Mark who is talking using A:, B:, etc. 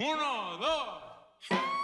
A: Uno, dos.